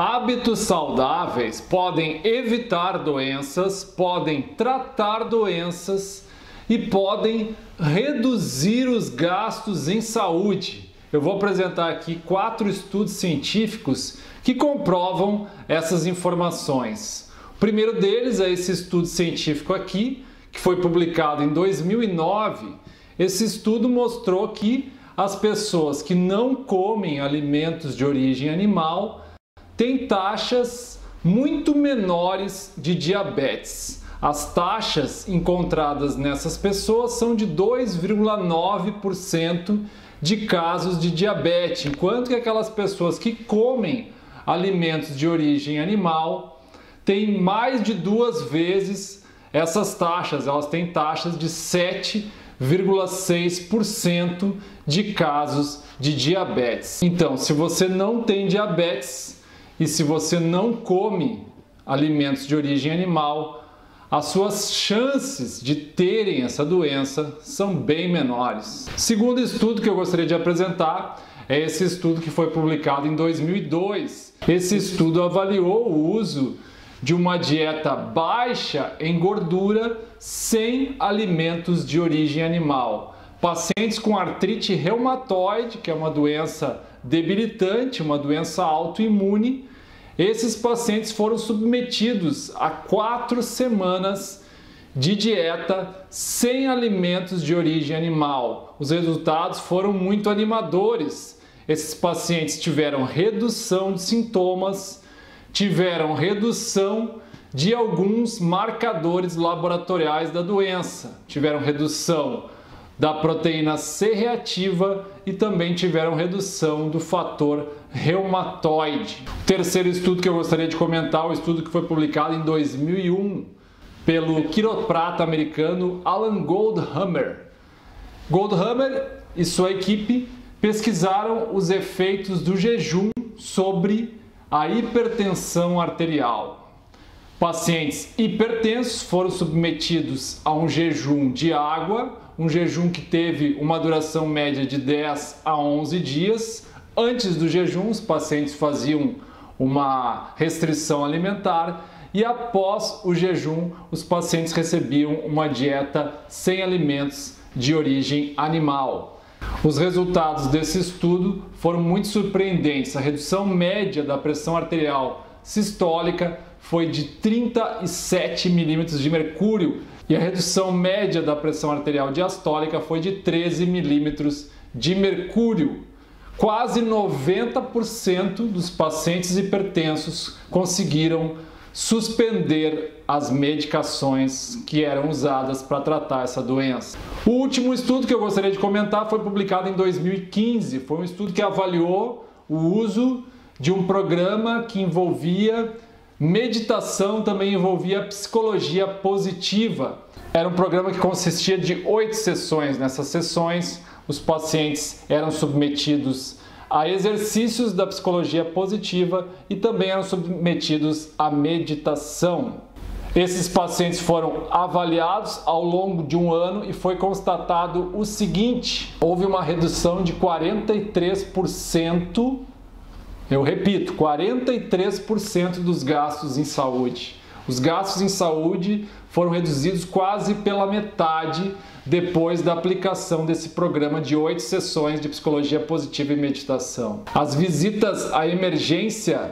Hábitos saudáveis podem evitar doenças, podem tratar doenças e podem reduzir os gastos em saúde. Eu vou apresentar aqui quatro estudos científicos que comprovam essas informações. O primeiro deles é esse estudo científico aqui, que foi publicado em 2009. Esse estudo mostrou que as pessoas que não comem alimentos de origem animal tem taxas muito menores de diabetes. As taxas encontradas nessas pessoas são de 2,9% de casos de diabetes, enquanto que aquelas pessoas que comem alimentos de origem animal têm mais de duas vezes essas taxas, elas têm taxas de 7,6% de casos de diabetes. Então, se você não tem diabetes, e se você não come alimentos de origem animal, as suas chances de terem essa doença são bem menores. Segundo estudo que eu gostaria de apresentar é esse estudo que foi publicado em 2002. Esse estudo avaliou o uso de uma dieta baixa em gordura sem alimentos de origem animal. Pacientes com artrite reumatoide, que é uma doença debilitante, uma doença autoimune, esses pacientes foram submetidos a quatro semanas de dieta sem alimentos de origem animal. Os resultados foram muito animadores. Esses pacientes tiveram redução de sintomas, tiveram redução de alguns marcadores laboratoriais da doença, tiveram redução da proteína C reativa e também tiveram redução do fator reumatoide. O terceiro estudo que eu gostaria de comentar, o estudo que foi publicado em 2001 pelo quiroprata americano Alan Goldhammer. Goldhammer e sua equipe pesquisaram os efeitos do jejum sobre a hipertensão arterial. Pacientes hipertensos foram submetidos a um jejum de água, um jejum que teve uma duração média de 10 a 11 dias. Antes do jejum, os pacientes faziam uma restrição alimentar e após o jejum, os pacientes recebiam uma dieta sem alimentos de origem animal. Os resultados desse estudo foram muito surpreendentes. A redução média da pressão arterial sistólica foi de 37 milímetros de mercúrio e a redução média da pressão arterial diastólica foi de 13 milímetros de mercúrio. Quase 90% dos pacientes hipertensos conseguiram suspender as medicações que eram usadas para tratar essa doença. O último estudo que eu gostaria de comentar foi publicado em 2015. Foi um estudo que avaliou o uso de um programa que envolvia Meditação também envolvia psicologia positiva. Era um programa que consistia de oito sessões. Nessas sessões, os pacientes eram submetidos a exercícios da psicologia positiva e também eram submetidos à meditação. Esses pacientes foram avaliados ao longo de um ano e foi constatado o seguinte: houve uma redução de 43% eu repito, 43% dos gastos em saúde. Os gastos em saúde foram reduzidos quase pela metade depois da aplicação desse programa de oito sessões de psicologia positiva e meditação. As visitas à emergência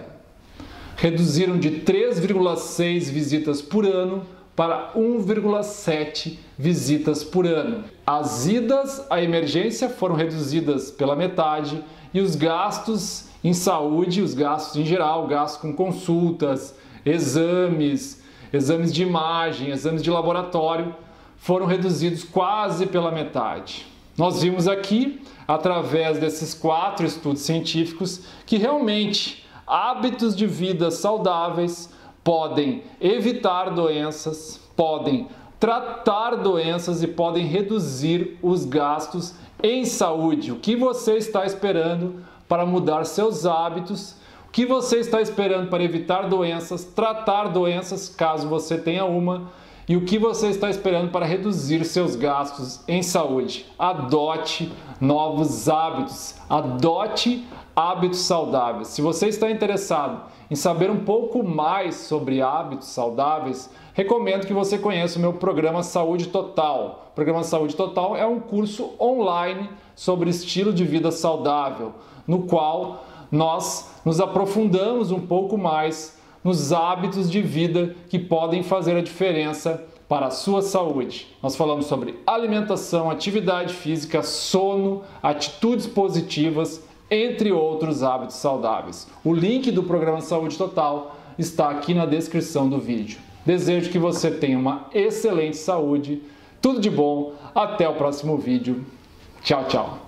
reduziram de 3,6 visitas por ano para 1,7 visitas por ano. As idas à emergência foram reduzidas pela metade e os gastos em saúde, os gastos em geral, gastos com consultas, exames, exames de imagem, exames de laboratório, foram reduzidos quase pela metade. Nós vimos aqui, através desses quatro estudos científicos, que realmente hábitos de vida saudáveis podem evitar doenças, podem tratar doenças e podem reduzir os gastos em saúde. O que você está esperando para mudar seus hábitos. O que você está esperando para evitar doenças, tratar doenças, caso você tenha uma, E o que você está esperando para reduzir seus gastos em saúde? Adote novos hábitos, adote hábitos saudáveis. Se você está interessado em saber um pouco mais sobre hábitos saudáveis, recomendo que você conheça o meu programa Saúde Total. O programa Saúde Total é um curso online sobre estilo de vida saudável, no qual nós nos aprofundamos um pouco mais nos hábitos de vida que podem fazer a diferença para a sua saúde. Nós falamos sobre alimentação, atividade física, sono, atitudes positivas, entre outros hábitos saudáveis. O link do programa Saúde Total está aqui na descrição do vídeo. Desejo que você tenha uma excelente saúde, tudo de bom, até o próximo vídeo. Tchau, tchau.